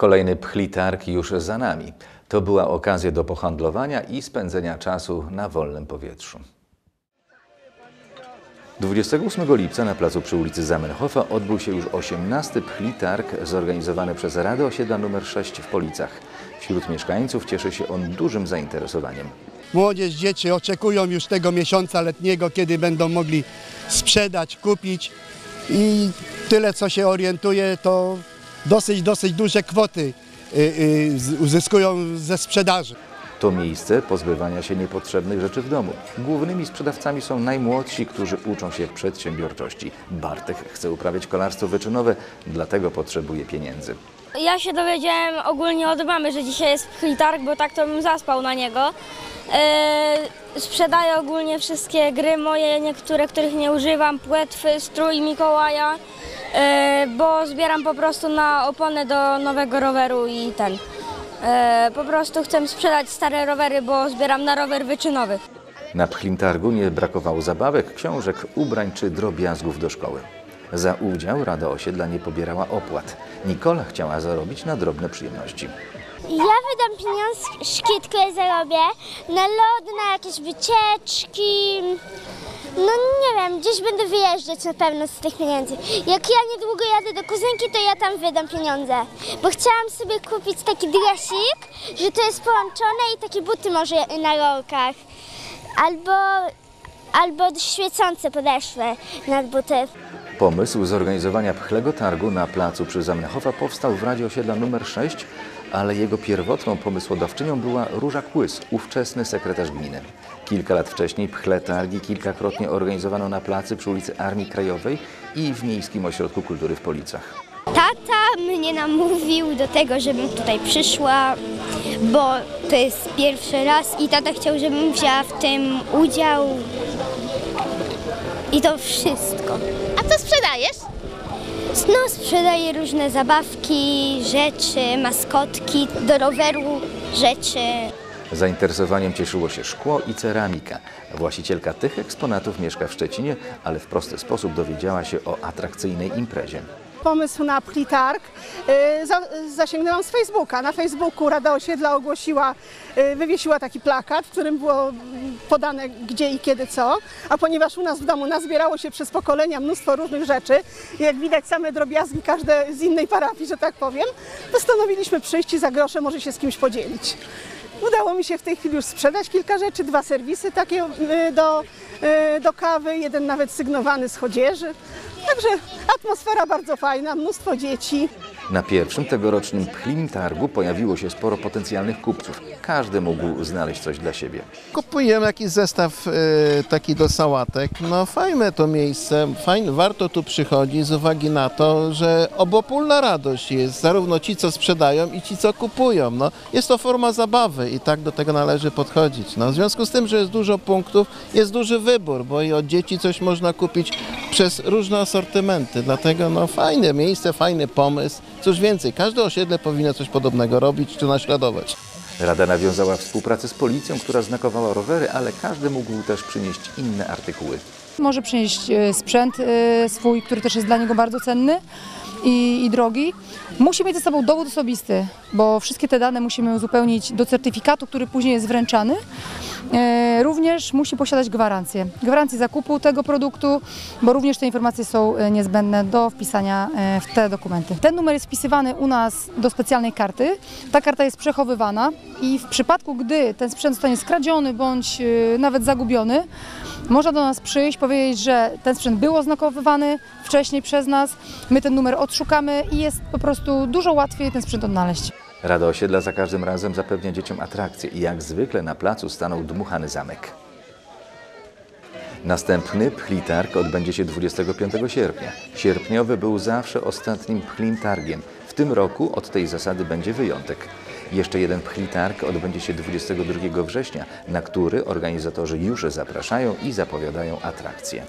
Kolejny pchlitarg już za nami. To była okazja do pohandlowania i spędzenia czasu na wolnym powietrzu. 28 lipca na placu przy ulicy Zamenhofa odbył się już 18 pchlitarg zorganizowany przez Radę Osiedla nr 6 w Policach. Wśród mieszkańców cieszy się on dużym zainteresowaniem. Młodzież, dzieci oczekują już tego miesiąca letniego, kiedy będą mogli sprzedać, kupić i tyle co się orientuje, to dosyć, dosyć duże kwoty y, y, uzyskują ze sprzedaży. To miejsce pozbywania się niepotrzebnych rzeczy w domu. Głównymi sprzedawcami są najmłodsi, którzy uczą się przedsiębiorczości. Bartek chce uprawiać kolarstwo wyczynowe, dlatego potrzebuje pieniędzy. Ja się dowiedziałem ogólnie od mamy, że dzisiaj jest pchlitarg, bo tak to bym zaspał na niego. Yy, sprzedaję ogólnie wszystkie gry moje, niektóre, których nie używam, płetwy, strój Mikołaja, yy, bo zbieram po prostu na oponę do nowego roweru i ten. Yy, po prostu chcę sprzedać stare rowery, bo zbieram na rower wyczynowy. Na pchlintargu nie brakowało zabawek, książek, ubrań czy drobiazgów do szkoły. Za udział Rada Osiedla nie pobierała opłat. Nikola chciała zarobić na drobne przyjemności. Ja wydam pieniążki, je zarobię na lody, na jakieś wycieczki. No nie wiem, gdzieś będę wyjeżdżać na pewno z tych pieniędzy. Jak ja niedługo jadę do kuzynki, to ja tam wydam pieniądze. Bo chciałam sobie kupić taki dresik, że to jest połączone i takie buty może na rolkach. Albo, albo świecące podeszwy nad buty. Pomysł zorganizowania pchlego targu na placu przy Zamenhofa powstał w Radzie Osiedla nr 6, ale jego pierwotną pomysłodawczynią była Róża Kłys, ówczesny sekretarz gminy. Kilka lat wcześniej pchle targi kilkakrotnie organizowano na placy przy ulicy Armii Krajowej i w Miejskim Ośrodku Kultury w Policach. Tata mnie namówił do tego, żebym tutaj przyszła, bo to jest pierwszy raz i tata chciał, żebym wzięła w tym udział. I to wszystko. A co sprzedajesz? No, sprzedaję różne zabawki, rzeczy, maskotki, do roweru rzeczy. Zainteresowaniem cieszyło się szkło i ceramika. Właścicielka tych eksponatów mieszka w Szczecinie, ale w prosty sposób dowiedziała się o atrakcyjnej imprezie. Pomysł na Plitarg y, za, zasięgnęłam z Facebooka. Na Facebooku Rada Osiedla ogłosiła, y, wywiesiła taki plakat, w którym było mm, podane gdzie i kiedy co, a ponieważ u nas w domu nazbierało się przez pokolenia mnóstwo różnych rzeczy, jak widać same drobiazgi, każde z innej parafii, że tak powiem, postanowiliśmy przyjść i za grosze może się z kimś podzielić. Udało mi się w tej chwili już sprzedać kilka rzeczy, dwa serwisy takie y, do, y, do kawy, jeden nawet sygnowany z chodzieży. Także atmosfera bardzo fajna, mnóstwo dzieci. Na pierwszym tegorocznym Pchlim Targu pojawiło się sporo potencjalnych kupców. Każdy mógł znaleźć coś dla siebie. Kupujemy jakiś zestaw e, taki do sałatek. No fajne to miejsce, fajne, warto tu przychodzić z uwagi na to, że obopólna radość jest, zarówno ci, co sprzedają i ci, co kupują. No, jest to forma zabawy i tak do tego należy podchodzić. No, w związku z tym, że jest dużo punktów, jest duży wybór, bo i od dzieci coś można kupić przez różne asortymenty. Dlatego no, fajne miejsce, fajny pomysł. Cóż więcej, każde osiedle powinno coś podobnego robić czy naśladować. Rada nawiązała współpracę z policją, która znakowała rowery, ale każdy mógł też przynieść inne artykuły. Może przynieść e, sprzęt e, swój, który też jest dla niego bardzo cenny i, i drogi. Musi mieć ze sobą dowód osobisty, bo wszystkie te dane musimy uzupełnić do certyfikatu, który później jest wręczany. E, Również musi posiadać gwarancję. Gwarancję zakupu tego produktu, bo również te informacje są e, niezbędne do wpisania e, w te dokumenty. Ten numer jest wpisywany u nas do specjalnej karty. Ta karta jest przechowywana i w przypadku, gdy ten sprzęt zostanie skradziony bądź nawet zagubiony, można do nas przyjść, powiedzieć, że ten sprzęt był oznakowywany wcześniej przez nas, my ten numer odszukamy i jest po prostu dużo łatwiej ten sprzęt odnaleźć. Rada Osiedla za każdym razem zapewnia dzieciom atrakcje i jak zwykle na placu stanął dmuchany zamek. Następny Pchli odbędzie się 25 sierpnia. Sierpniowy był zawsze ostatnim Pchlim Targiem. W tym roku od tej zasady będzie wyjątek. Jeszcze jeden Pchli odbędzie się 22 września, na który organizatorzy już zapraszają i zapowiadają atrakcje.